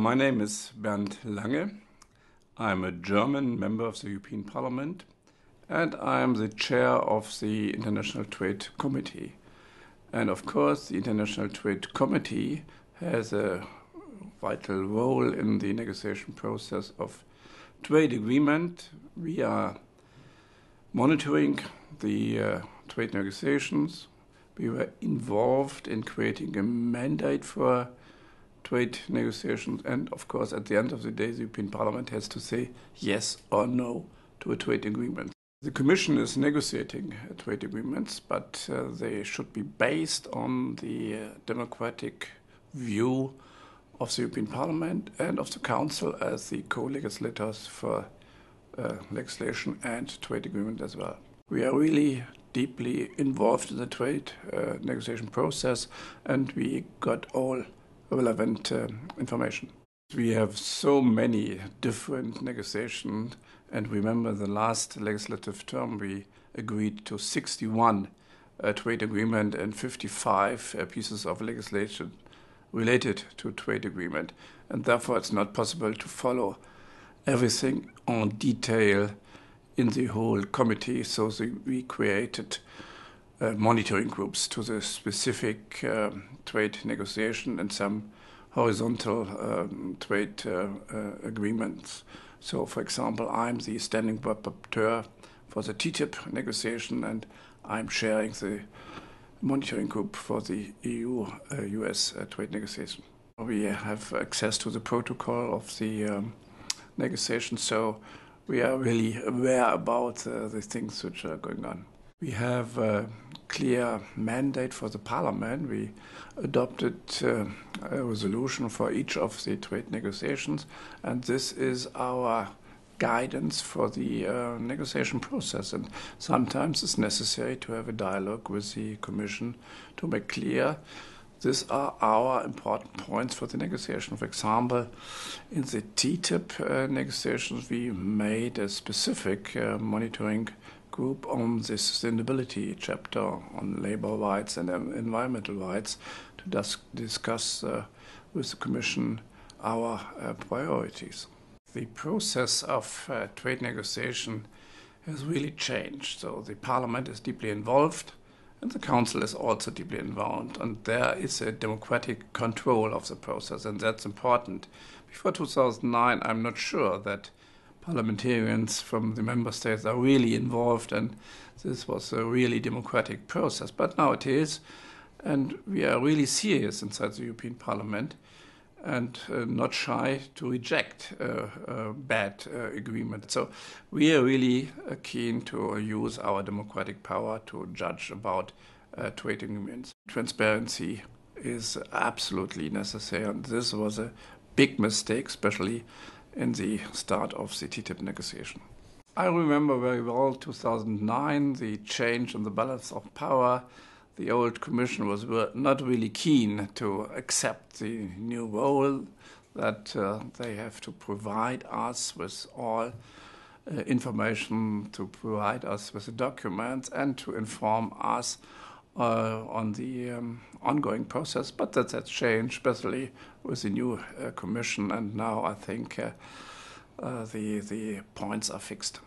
My name is Bernd Lange. I'm a German member of the European Parliament and I am the chair of the International Trade Committee. And of course, the International Trade Committee has a vital role in the negotiation process of trade agreement. We are monitoring the uh, trade negotiations. We were involved in creating a mandate for trade negotiations. And of course, at the end of the day, the European Parliament has to say yes or no to a trade agreement. The Commission is negotiating trade agreements, but uh, they should be based on the uh, democratic view of the European Parliament and of the Council as the co-legislators for uh, legislation and trade agreement as well. We are really deeply involved in the trade uh, negotiation process and we got all relevant uh, information. We have so many different negotiations, and remember the last legislative term we agreed to 61 uh, trade agreement and 55 uh, pieces of legislation related to trade agreement, and therefore it's not possible to follow everything in detail in the whole committee. So the, we created uh, monitoring groups to the specific um, trade negotiation and some horizontal um, trade uh, uh, agreements. So, for example, I'm the standing rapporteur for the TTIP negotiation, and I'm chairing the monitoring group for the EU-US uh, trade negotiation. We have access to the protocol of the um, negotiation, so we are really aware about uh, the things which are going on. We have a clear mandate for the parliament. We adopted uh, a resolution for each of the trade negotiations, and this is our guidance for the uh, negotiation process. And sometimes it's necessary to have a dialogue with the Commission to make clear these are our important points for the negotiation. For example, in the TTIP uh, negotiations, we made a specific uh, monitoring group on the sustainability chapter on labor rights and environmental rights to dis discuss uh, with the Commission our uh, priorities. The process of uh, trade negotiation has really changed. So the Parliament is deeply involved and the Council is also deeply involved. And there is a democratic control of the process, and that's important. Before 2009, I'm not sure that parliamentarians from the member states are really involved, and this was a really democratic process. But now it is, and we are really serious inside the European Parliament and uh, not shy to reject uh, a bad uh, agreement. So we are really uh, keen to use our democratic power to judge about uh, trade agreements. Transparency is absolutely necessary, and this was a big mistake, especially in the start of the TTIP negotiation. I remember very well 2009, the change in the balance of power. The old commission was not really keen to accept the new role that uh, they have to provide us with all uh, information, to provide us with the documents, and to inform us uh, on the um, ongoing process, but that has changed, especially with the new uh, commission, and now I think uh, uh, the the points are fixed.